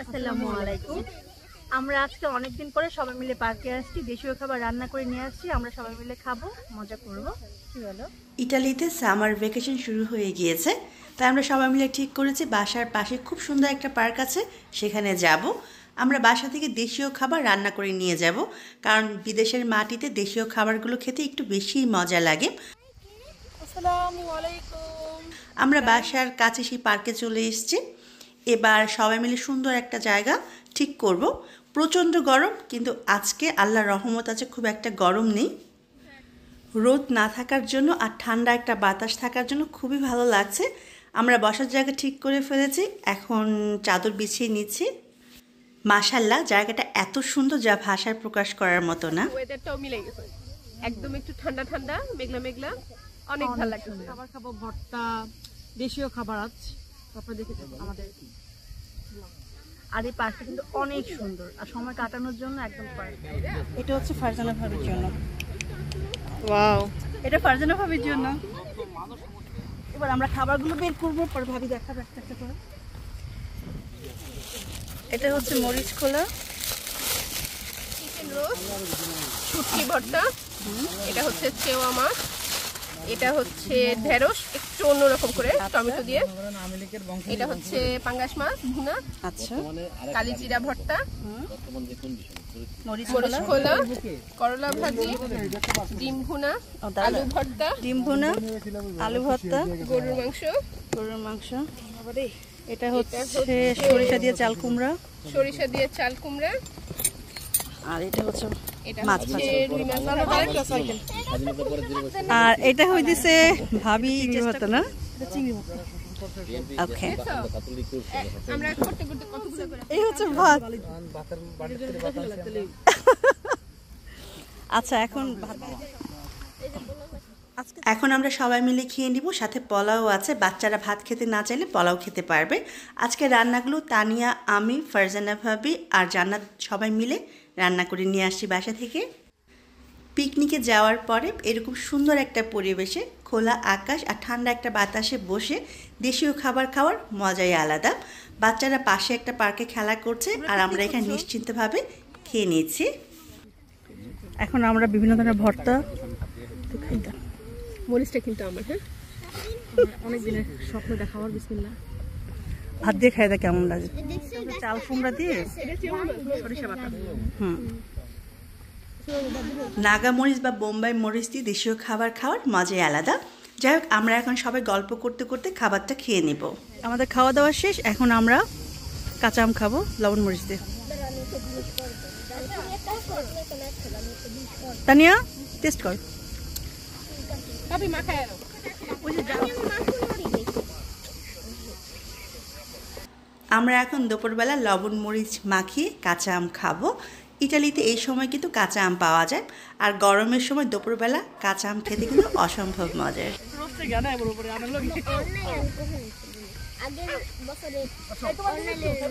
আসসালামু আলাইকুম। আমরা আজকে অনেকদিন পরে সবাই মিলে পার্কে আসছি দেশীয় খাবার রান্না করে নিয়ে আসছি আমরা সবাই মিলে খাব মজা করব। কি বলো? ইটালিতে সামার ভ্যাকেশন শুরু হয়ে গিয়েছে তাই আমরা সবাই মিলে ঠিক করেছি বাসার পাশে খুব সুন্দর একটা পার্ক আছে সেখানে যাব। আমরা বাসা থেকে দেশীয় খাবার রান্না করে নিয়ে যাব কারণ বিদেশের মাটিতে দেশীয় খাবারগুলো খেতে একটু বেশি মজা লাগে। আসসালামু আলাইকুম। আমরা বাসার কাছে সেই পার্কে চলে এসেছি। এবার সবাই মিলে সুন্দর একটা জায়গা ঠিক করব। প্রচণ্ড গরম কিন্তু আজকে আল্লাহ রহমত আছে খুব একটা গরম নেই। রোদ না থাকার জন্য আর ঠান্ডা একটা বাতাস থাকার জন্য খুবই ভালো লাগছে। আমরা বসার জায়গা ঠিক করে ফেলেছি এখন চাদর বিছিয়ে নিচ্ছি। মাশাল্লাহ জায়গাটা এত সুন্দর যা ভাষায় প্রকাশ করার মতো না। ওয়েদারটাও মিলে গেছে। একদম একটু ঠান্ডা ঠান্ডা মেঘলা মেঘলা অনেক ভালো লাগছে খাবার খাব ভর্তা দেশীয় খাবার আছে তারপর দেখে আমাদের আর এই পার্কটা কিন্তু অনেক সুন্দর আর সময় কাটানোর জন্য একদম এটা হচ্ছে ফারজানা ভাবির জন্য। ওয়াও। এটা ফারজানা ভাবির জন্য। এবার আমরা খাবারগুলো বের করব পরে ভাবি দেখাবো একটা একটা করে। এটা হচ্ছে মরিচ খোলা। চিকেন রোস্ট শুটকি ভর্তা। এটা হচ্ছে চেওয়া মাছ। এটা হচ্ছে ঢেঁড়স একটু অন্যরকম করে টমেটো দিয়ে। এটা হচ্ছে পাঙ্গাস মাছ ভুনা আচ্ছা। কালিজিরা ভর্তা। মরিচ মরিচ খোলা? করলা ভাজি ডিম ভুনা আলু ভর্তা। ডিম ভুনা আলু ভর্তা। গরুর মাংস। গরুর মাংস। এটা হচ্ছে সরিষা দিয়ে চাল কুমড়া। সরিষা দিয়ে চাল কুমড়া। আর এটা হচ্ছে আর এটা হইতেছে ভাবি ভর্তা। না? ওকে আমরা করতে করতে কতগুলো করে? এই হচ্ছে ভাত। আচ্ছা এখন ভাত। এখন আমরা সবাই মিলে খেয়ে নিব সাথে পোলাও আছে। বাচ্চারা ভাত খেতে না চাইলে পোলাও খেতে পারবে। আজকে রান্নাগুলো তানিয়া আমি ফারজানা ভাবি আর জান্নাত সবাই মিলে রান্না করে নিয়ে আসছি বাসা থেকে। পিকনিকে যাওয়ার পরে এরকম সুন্দর একটা পরিবেশে খোলা আকাশ আর ঠান্ডা একটা বাতাসে বসে দেশীয় খাবার খাওয়ার মজাই আলাদা। বাচ্চারা পাশে একটা পার্কে খেলা করছে আর আমরা এখানে নিশ্চিন্তভাবে খেয়ে নিয়েছি। এখন আমরা বিভিন্ন ধরনের ভর্তা মরিচটা কিন্তু আমার হ্যাঁ? অনেক দিনের স্বপ্ন দেখাবার বিসমিল্লা ভাত দিয়ে খাই দেয় কেমন লাগে? চাল কুমড়া দিয়ে? সরিষা বাটা হুম। নাগা মরিচ বা বোম্বাই মরিচ দিয়ে দেশীয় খাবার খাওয়ার মজাই আলাদা। যাই হোক আমরা এখন সবাই গল্প করতে করতে খাবারটা খেয়ে নিব। আমাদের খাওয়া দাওয়া শেষ এখন আমরা কাঁচা আম খাব লবণ মরিচ দিয়ে। তানিয়া টেস্ট কর আনো আমরা এখন দুপুরবেলা লবণ মরিচ মাখিয়ে কাঁচা আম খাব। ইটালিতে এই সময় কিন্তু কাঁচা আম পাওয়া যায় আর গরমের সময় দুপুরবেলা কাঁচা আম খেতে কিন্তু অসম্ভব মজার।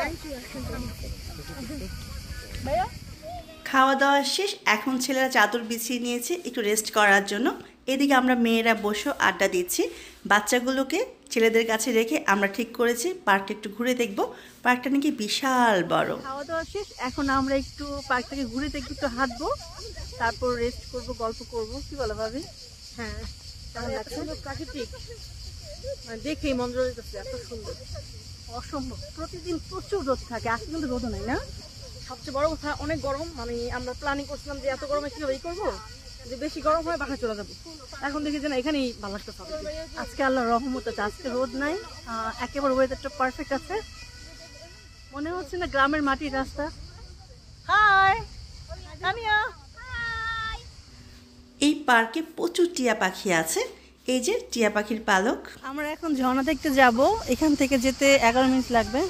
লাঞ্চ খাওয়া দাওয়া শেষ এখন ছেলেরা চাদর বিছিয়ে নিয়েছে একটু রেস্ট করার জন্য। এদিকে আমরা মেয়েরা বসে আড্ডা দিচ্ছি। বাচ্চাগুলোকে ছেলেদের কাছে রেখে আমরা ঠিক করেছি পার্কটা একটু ঘুরে দেখব। পার্কটা নাকি বিশাল বড়। খাওয়া দাওয়া শেষ এখন আমরা একটু পার্ক থেকে ঘুরে দেখি একটু হাঁটবো তারপর রেস্ট করব গল্প করব। কি বলো ভাবি? হ্যাঁ প্রাকৃতিক। মানে দেখেই মন্দির এত সুন্দর। অসম্ভব। প্রতিদিন প্রচুর রোদ থাকে আজকে কিন্তু রোদও নাই না? সবচেয়ে বড় কথা অনেক গরম। মানে আমরা প্ল্যানিং করছিলাম যে এত গরমে কীভাবে এই করব? যে বেশি গরম হয় বাসায় চলে যাব। এখন দেখি যে না এখানেই ভালো লাগতেছে আমাদের। আজকে আল্লাহ রহমত আছে আজকে রোদ নাই একেবারে ওয়েদারটা পারফেক্ট আছে। মনে হচ্ছে না গ্রামের মাটির রাস্তা। হাই তানিয়া এই পার্কে প্রচুর টিয়া পাখি আছে। এই যে টিয়া পাখির পালক। আমরা এখন ঝর্ণা দেখতে যাব। এখান থেকে যেতে এগারো মিনিট লাগবে।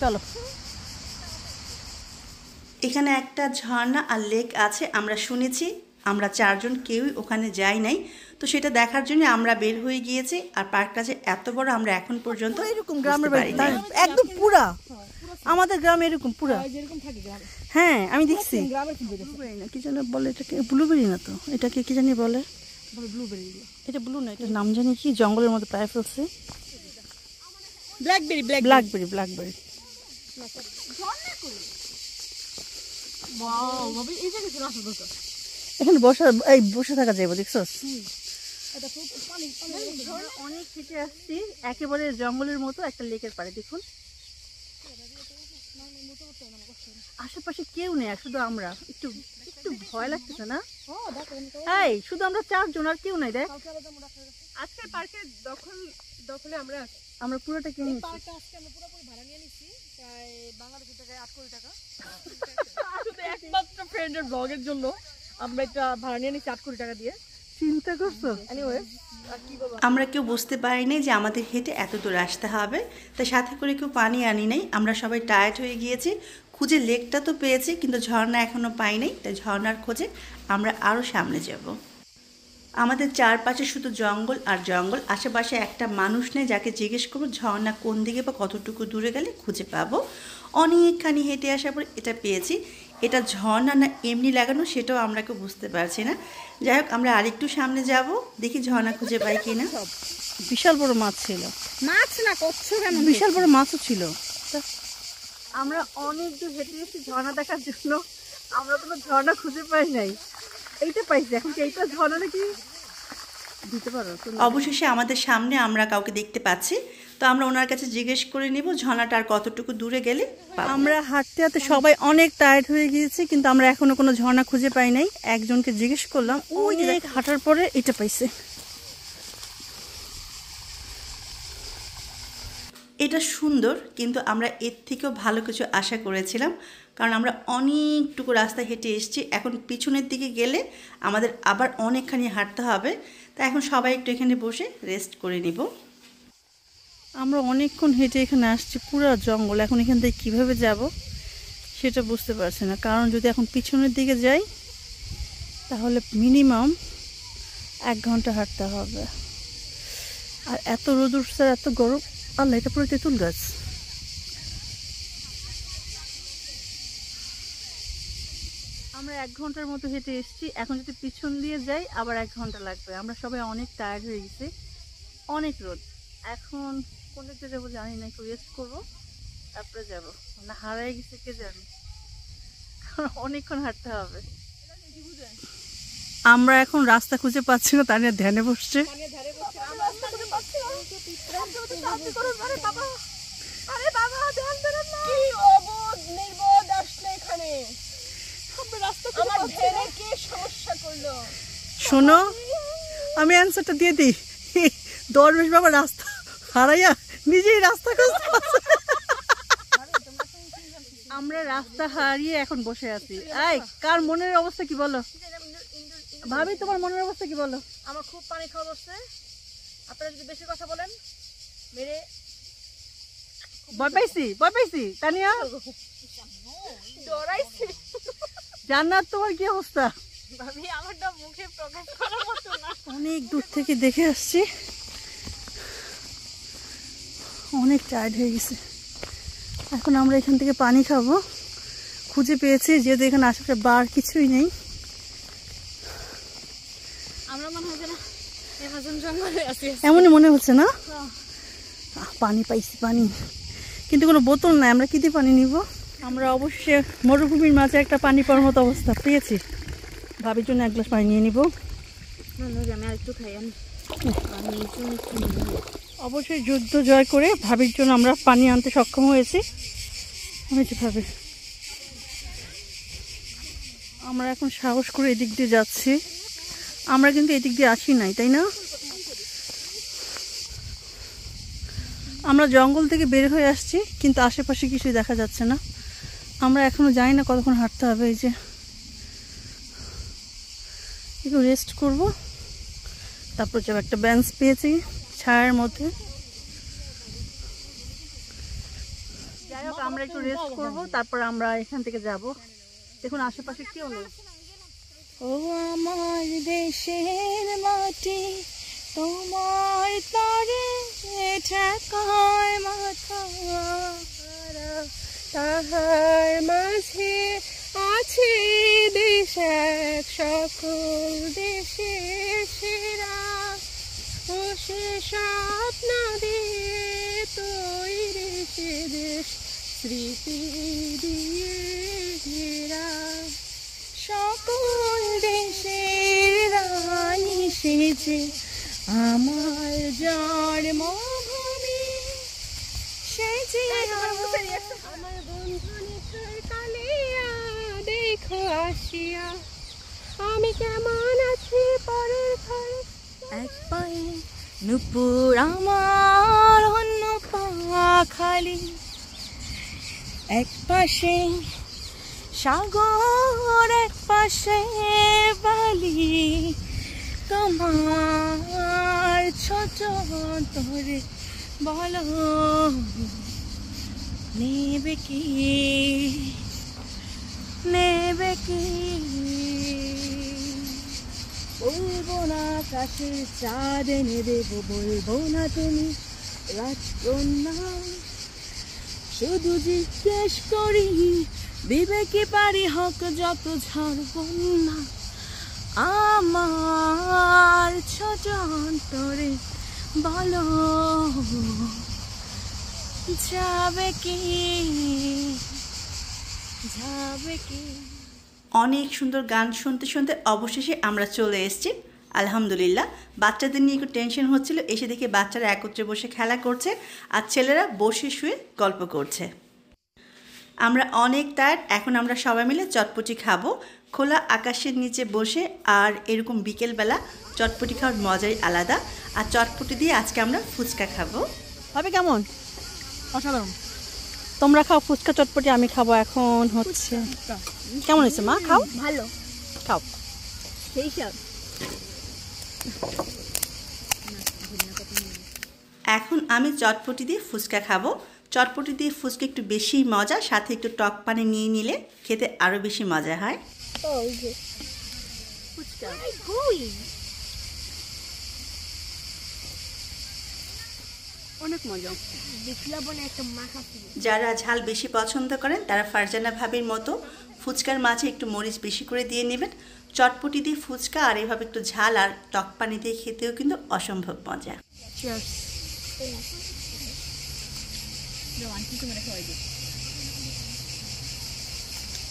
চলো। এখানে একটা ঝর্ণা আর লেক আছে আমরা শুনেছি। আমরা চারজন কেউই ওখানে যাই নাই। তো সেটা দেখার জন্য আমরা বের হয়ে গিয়েছি আর পার্কটা যে এত বড় আমরা এখন পর্যন্ত এরকম গ্রামের বাড়ি একদম পুরা। আমাদের গ্রামে এরকম পুরা। গ্রামে। হ্যাঁ আমি দেখছি। কি যেন বলে এটাকে? ব্লুবেরি না তো? এটাকে কি জানি বলে? ব্লুবেরি এটা ব্লু না এটা নাম জানি কি? জঙ্গলের মধ্যে প্রায় ফেলছে। ব্ল্যাকবেরি ব্ল্যাক ব্ল্যাকবেরি ব্ল্যাকবেরি এই এখানে বসা এই বসে থাকা যাইব দেখছ? এটা খুব পানি পানি অনেক হেঁটে আসছি একেবারে জঙ্গলের মতো একটা লেকের পাড়ে দেখুন। আশেপাশে কেউ নেই শুধু আমরা। একটু একটু ভয় লাগতেছে না? এই শুধু আমরা চারজন আর কেউ নাই দেখ। আজকের পার্কের দখল দখলে আমরা আছি। আমরা পুরোটা কিনে নিচ্ছি। পার্কটা আজকে আমরা পুরোপুরি ভাড়া নিয়ে নিচ্ছি প্রায় বাংলাদেশের টাকায় আট কোটি টাকা। শুধু একমাত্র ফ্রেন্ডের ব্লগের জন্য। আমরা এটা ভাড়া নিয়ে নিচ্ছি আট কোটি টাকা দিয়ে। চিন্তা করছ? এনিওয়ে আর কি বলব? আমরা কেউ বুঝতে পারিনি যে আমাদের হেঁটে এত দূর আসতে হবে। তাই সাথে করে কেউ পানি আনি নাই। আমরা সবাই টায়ার্ড হয়ে গিয়েছি। খুঁজে লেকটা তো পেয়েছি কিন্তু ঝর্ণা এখনও পাই নাই তাই ঝর্ণার খোঁজে আমরা আরও সামনে যাব। আমাদের চারপাশে শুধু জঙ্গল আর জঙ্গল। আশেপাশে একটা মানুষ নেই যাকে জিজ্ঞেস করব ঝর্ণা কোন দিকে বা কতটুকু দূরে গেলে খুঁজে পাবো। অনেকখানি হেঁটে আসার পর এটা পেয়েছি। এটা ঝর্ণা না এমনি লাগানো সেটাও আমরা কেউ বুঝতে পারছি না। যাই হোক আমরা আরেকটু সামনে যাব দেখি ঝর্ণা খুঁজে পাই কিনা। বিশাল বড় মাছ ছিল। মাছ না কচ্ছ কেন বিশাল বড় মাছও ছিল। আমরা অনেক দূর হেঁটে এসেছি ঝর্ণা দেখার জন্য আমরা কোনো ঝর্ণা খুঁজে পাই নাই। এইটা পাইছি এখন কি এইটা ঝর্ণা নাকি? দিতে পারো অবশেষে আমাদের সামনে আমরা কাউকে দেখতে পাচ্ছি। তো আমরা ওনার কাছে জিজ্ঞেস করে নিব ঝর্ণাটা আর কতটুকু দূরে গেলে। আমরা হাঁটতে হাঁটতে সবাই অনেক টায়ার্ড হয়ে গিয়েছি কিন্তু আমরা এখনও কোনো ঝর্ণা খুঁজে পাই নাই। একজনকে জিজ্ঞেস করলাম অনেক হাঁটার পরে এটা পাইছে? এটা সুন্দর কিন্তু আমরা এর থেকেও ভালো কিছু আশা করেছিলাম কারণ আমরা অনেকটুকু রাস্তা হেঁটে এসেছি। এখন পিছনের দিকে গেলে আমাদের আবার অনেকখানি হাঁটতে হবে তা এখন সবাই একটু এখানে বসে রেস্ট করে নিব। আমরা অনেকক্ষণ হেঁটে এখানে আসছি, পুরো জঙ্গল। এখন এখান থেকে কীভাবে যাব সেটা বুঝতে পারছি না। কারণ যদি এখন পিছনের দিকে যাই, তাহলে মিনিমাম এক ঘণ্টা হাঁটতে হবে। আর এত রোদ উঠছে এত গরম। আল্লাহ, এটা পুরো তেঁতুল গাছ। আমরা এক ঘণ্টার মতো হেঁটে এসেছি। এখন যদি পিছন দিয়ে যাই, আবার এক ঘণ্টা লাগবে। আমরা সবাই অনেক টায়ার্ড হয়ে গেছি। অনেক রোদ। এখন কোন দিকে যাব জানি না একটু রেস্ট করব তারপরে যাব। না হারাই গেছে কে জানি? অনেকক্ষণ হাঁটতে হবে। আমরা এখন রাস্তা খুঁজে পাচ্ছি না তার ধ্যানে বসছে। কি অবোধ নির্বোধ আসলে এখানে। আমার ধ্যানে কে সমস্যা করল? শোনো আমি অ্যান্সারটা দিয়ে দিই। দরবেশ বাবা রাস্তা হারাইয়া নিজেই রাস্তা খুঁজতে পারছে। আমরা রাস্তা হারিয়ে এখন বসে আছি। এই কার মনের অবস্থা কি বলো? ভাবি তোমার মনের অবস্থা কি বলো? আমার খুব পানি খাওয়া হচ্ছে আপনারা যদি বেশি কথা বলেন মেরে ভয় পাইছি ভয় পাইছি। তানিয়া? ডরাইছে। জান্নাত তোমার কি অবস্থা? ভাবি আমারটা মুখে প্রকাশ করার মতো না। অনেক দূর থেকে দেখে আসছি। অনেক টায়ার্ড হয়ে গেছে। এখন আমরা এখান থেকে পানি খাব। খুঁজে পেয়েছি যেহেতু এখানে আশেপাশে বার কিছুই নেই। মনে হয় এমনই মনে হচ্ছে না? আহ, পানি পাইছি পানি। কিন্তু কোনো বোতল নাই আমরা কি দিয়ে পানি নিব? আমরা অবশ্যই মরুভূমির মাঝে একটা পানি পাওয়ার মতো অবস্থা পেয়েছি। ভাবির জন্য এক গ্লাস পানি নিয়ে নিব। আমি আর একটু খাই আমি অবশ্যই যুদ্ধ জয় করে ভাবির জন্য আমরা পানি আনতে সক্ষম হয়েছি। হয়েছে ভাবি। আমরা এখন সাহস করে এদিক দিয়ে যাচ্ছি। আমরা কিন্তু এদিক দিয়ে আসি নাই, তাই না? আমরা জঙ্গল থেকে বের হয়ে আসছি, কিন্তু আশেপাশে কিছুই দেখা যাচ্ছে না। আমরা এখনও জানি না কতক্ষণ হাঁটতে হবে, এই যে। একটু রেস্ট করব। তারপর যাব একটা বেঞ্চ পেয়েছি ছায়ার মধ্যে। যাই হোক, আমরা একটু রেস্ট করব, তারপর আমরা এখান থেকে যাব। দেখুন, আশেপাশে কেউ নেই। ও আমার দেশের মাটি, তোমার তরে ঠেকায় মাথা। তাহার মাঝে আছে দেশ সকল দেশের সেরা ও সে স্বপ্ন দিয়ে তৈরি সে দেশ স্মৃতি দিয়ে ঘেরা। সকল দেশের রানী সেজে আমার জন্মভূমি সেজে আমার বন্ধু দেখো আসিয়া, আমি কেমন আছি পরের ঘরে? এক পায়ে নুপুর আমার, অন্য পা খালি। এক পাশে সাগর, এক পাশে বালি। তোমার ছোট তোরে বলো, নেবে কি? নেবে কি? বলব না আকাশের চাঁদ এনে বলব না তুমি রাজকন্যা। শুধু জিজ্ঞেস করি দিবে কি পারি হক যত ঝড় বন্যা আমার ছোট অন্তরে বলো, যাবে কি? অনেক সুন্দর গান শুনতে শুনতে অবশেষে আমরা চলে এসেছি। আলহামদুলিল্লাহ বাচ্চাদের নিয়ে একটু টেনশন হচ্ছিল এসে দেখে বাচ্চারা একত্রে বসে খেলা করছে আর ছেলেরা বসে শুয়ে গল্প করছে। আমরা অনেক টায়ার্ড এখন আমরা সবাই মিলে চটপটি খাব। খোলা আকাশের নিচে বসে আর এরকম বিকেলবেলা চটপটি খাওয়ার মজাই আলাদা। আর চটপটি দিয়ে আজকে আমরা ফুচকা খাব। হবে কেমন? অসাধারণ। তোমরা খাও ফুচকা চটপটি আমি খাব এখন হচ্ছে। কেমন হয়েছে মা? খাও। ভালো। খাও। সেই সব এখন আমি চটপটি দিয়ে ফুচকা খাব। চটপটি দিয়ে ফুচকা একটু বেশি মজা সাথে একটু টক পানি নিয়ে নিলে খেতে আরও বেশি মজা হয়। ফুচকা। অনেক মজা। যারা ঝাল বেশি পছন্দ করেন তারা ফারজানা ভাবির মতো ফুচকার মাঝে একটু মরিচ বেশি করে দিয়ে নেবেন। চটপটি দিয়ে ফুচকা আর এভাবে একটু ঝাল আর টক পানি দিয়ে খেতেও কিন্তু অসম্ভব মজা।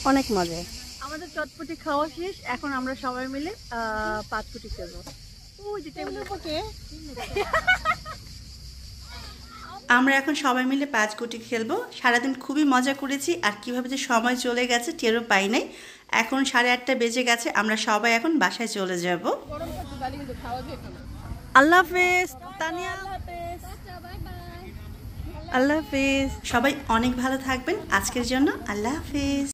অনেক মজা। আমাদের চটপটি খাওয়া শেষ এখন আমরা সবাই মিলে আহ, পাতকুটি খেলব। ওই যে টেবিলের উপরে আমরা এখন সবাই মিলে পাঁচ গুটি খেলব। সারাদিন খুবই মজা করেছি, আর কীভাবে যে সময় চলে গেছে টেরও পাই নাই। এখন সাড়ে আটটা বেজে গেছে, আমরা সবাই এখন বাসায় চলে যাব। আল্লাহ হাফেজ আল্লাহ হাফেজ। সবাই অনেক ভালো থাকবেন। আজকের জন্য আল্লাহ হাফিজ।